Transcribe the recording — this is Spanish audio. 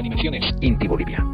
Animaciones Inti Bolivia.